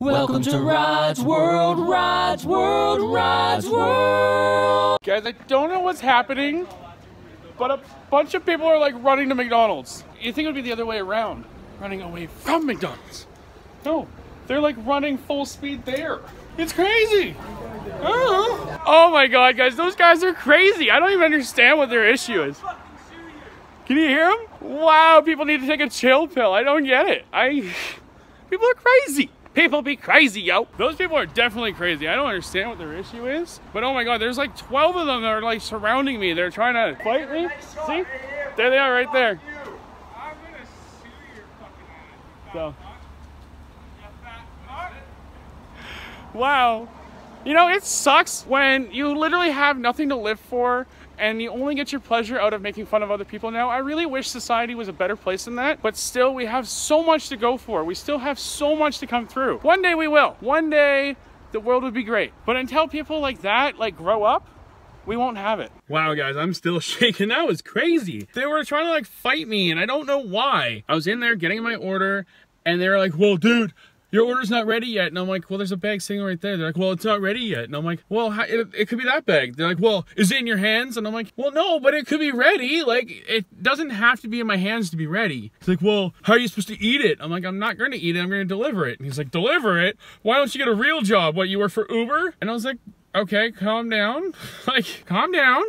Welcome to Rod's World, Rod's World, Rod's World. Guys, I don't know what's happening, but a bunch of people are like running to McDonald's. You think it would be the other way around, running away from McDonald's. No, they're like running full speed there. It's crazy. Oh. oh my god, guys, those guys are crazy. I don't even understand what their issue is. Can you hear them? Wow, people need to take a chill pill. I don't get it. I people are crazy. People be crazy, yo. Those people are definitely crazy. I don't understand what their issue is. But oh my god, there's like 12 of them that are like surrounding me. They're trying to fight me. See? There they are right there. So. Wow. You know, it sucks when you literally have nothing to live for and you only get your pleasure out of making fun of other people now. I really wish society was a better place than that, but still, we have so much to go for. We still have so much to come through. One day we will. One day the world would be great. But until people like that, like, grow up, we won't have it. Wow, guys, I'm still shaking. That was crazy. They were trying to like fight me and I don't know why. I was in there getting my order and they were like, well, dude, your order's not ready yet. And I'm like, well, there's a bag sitting right there. They're like, well, it's not ready yet. And I'm like, well, it, it, could be that bag. They're like, well, is it in your hands? And I'm like, well, no, but it could be ready. Like, it doesn't have to be in my hands to be ready. He's like, well, how are you supposed to eat it? I'm like, I'm not going to eat it. I'm going to deliver it. And he's like, deliver it? Why don't you get a real job? What, you work for Uber? And I was like, okay, calm down. like, calm down.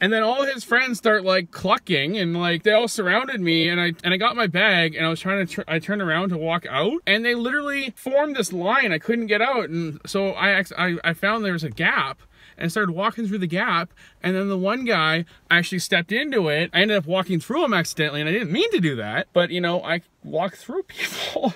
And then all his friends start like clucking and like they all surrounded me and I and I got my bag and I was trying to, I turned around to walk out and they literally formed this line I couldn't get out. And so I, I, I found there was a gap and started walking through the gap. And then the one guy actually stepped into it. I ended up walking through him accidentally and I didn't mean to do that. But you know, I walk through people.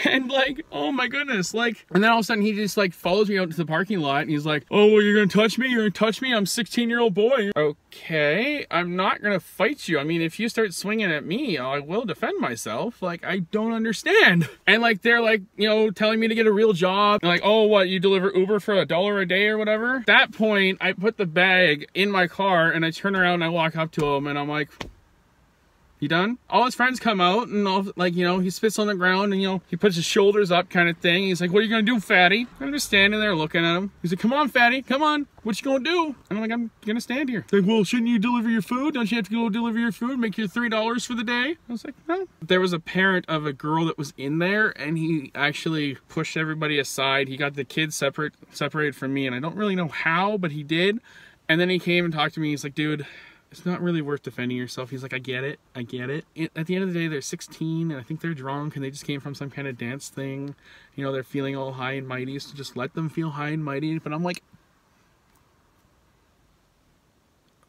and like, oh my goodness, like, and then all of a sudden he just like follows me out to the parking lot and he's like, oh, well, you're gonna touch me? You're gonna touch me? I'm 16 year old boy. Okay, I'm not gonna fight you. I mean, if you start swinging at me, I will defend myself. Like, I don't understand. And like, they're like, you know, telling me to get a real job. like, oh, what, you deliver Uber for a dollar a day or whatever? At that point, I put the bag in my car and I turn around and I walk up to him and I'm like, you done? All his friends come out and all, like, you know, he spits on the ground and, you know, he puts his shoulders up kind of thing. He's like, what are you going to do, fatty? I'm just standing there looking at him. He's like, come on, fatty, come on. What you going to do? And I'm like, I'm going to stand here. Like, well, shouldn't you deliver your food? Don't you have to go deliver your food, make your $3 for the day? I was like, no. There was a parent of a girl that was in there and he actually pushed everybody aside. He got the kids separate, separated from me and I don't really know how, but he did. And then he came and talked to me. He's like, dude, it's not really worth defending yourself. He's like, I get it, I get it. At the end of the day, they're 16 and I think they're drunk and they just came from some kind of dance thing. You know, they're feeling all high and mighty, so just let them feel high and mighty. But I'm like,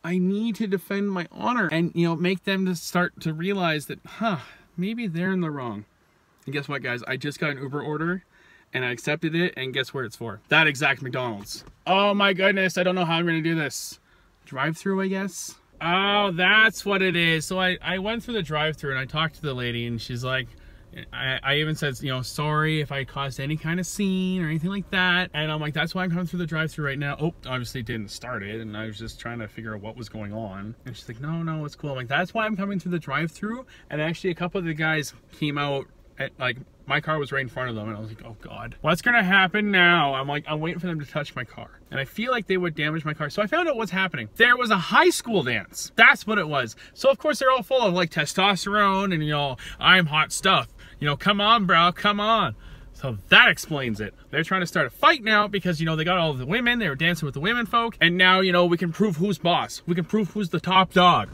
I need to defend my honor and, you know, make them to start to realize that, huh, maybe they're in the wrong. And guess what, guys? I just got an Uber order and I accepted it, and guess where it's for? That exact McDonald's. Oh my goodness, I don't know how I'm gonna do this. Drive through, I guess? Oh, that's what it is. So I, I went through the drive through and I talked to the lady and she's like, I, I even said, you know, sorry if I caused any kind of scene or anything like that. And I'm like, that's why I'm coming through the drive through right now. Oh, obviously didn't start it. And I was just trying to figure out what was going on. And she's like, no, no, it's cool. I'm like, that's why I'm coming through the drive through. And actually a couple of the guys came out like my car was right in front of them and I was like, oh God, what's gonna happen now? I'm like, I'm waiting for them to touch my car. And I feel like they would damage my car. So I found out what's happening. There was a high school dance. That's what it was. So of course they're all full of like testosterone and you know, I'm hot stuff. You know, come on, bro, come on. So that explains it. They're trying to start a fight now because, you know, they got all the women, they were dancing with the women folk, and now, you know, we can prove who's boss. We can prove who's the top dog.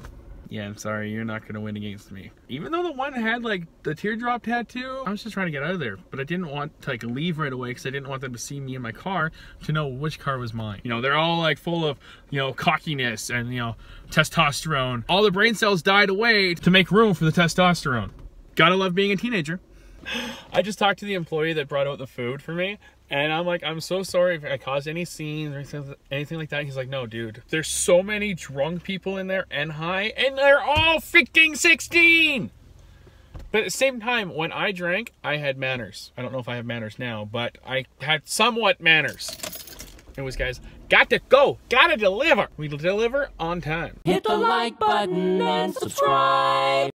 Yeah, I'm sorry, you're not gonna win against me. Even though the one had like the teardrop tattoo, I was just trying to get out of there. But I didn't want to like leave right away because I didn't want them to see me in my car to know which car was mine. You know, they're all like full of, you know, cockiness and, you know, testosterone. All the brain cells died away to make room for the testosterone. Gotta love being a teenager. I just talked to the employee that brought out the food for me and I'm like, I'm so sorry if I caused any scenes or anything, like that. He's like, no, dude. There's so many drunk people in there and high, and they're all freaking 16! But at the same time, when I drank, I had manners. I don't know if I have manners now, but I had somewhat manners. Anyways, guys, got to go. Gotta deliver. We deliver on time. Hit the like button and subscribe.